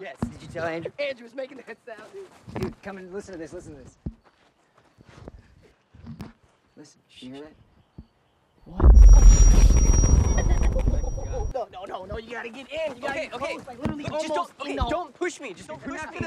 Yes. Did you tell Andrew? Andrew was making that sound, dude. Come and listen to this. Listen to this. Listen. Can you hear that? What? No, no, no, no. You gotta get in. You gotta Okay, get okay. close, like literally just don't. Okay, don't push me. Just don't push me.